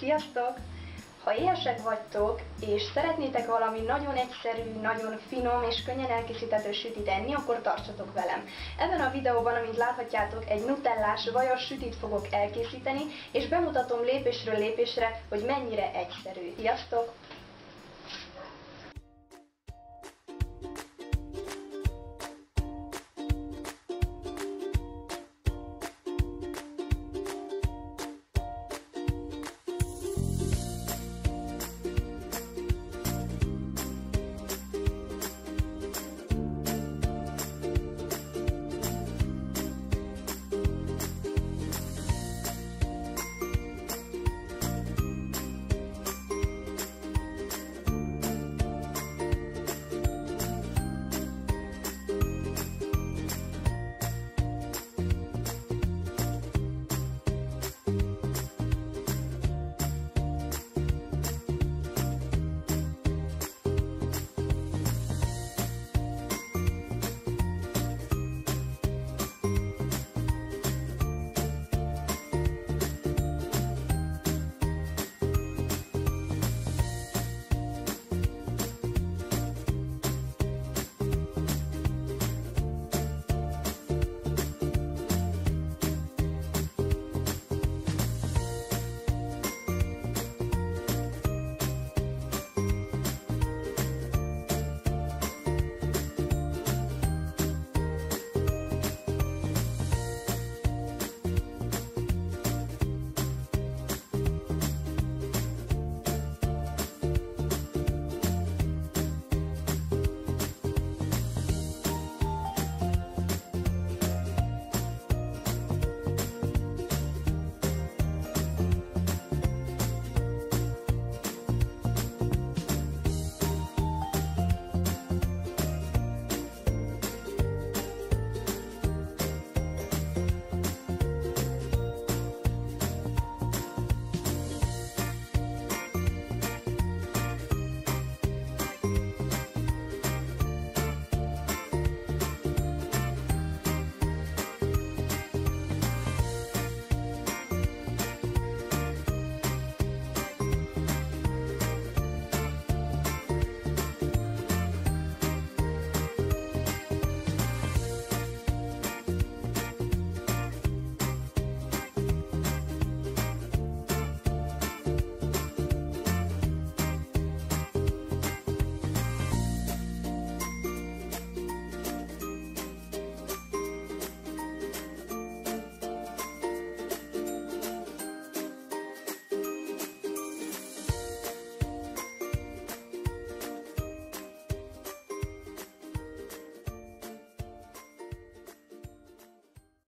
Sziasztok! Ha éhesek vagytok, és szeretnétek valami nagyon egyszerű, nagyon finom és könnyen elkészíthető sütit enni, akkor tartsatok velem. Ebben a videóban, amint láthatjátok, egy nutellás vajas sütit fogok elkészíteni, és bemutatom lépésről lépésre, hogy mennyire egyszerű. Sziasztok!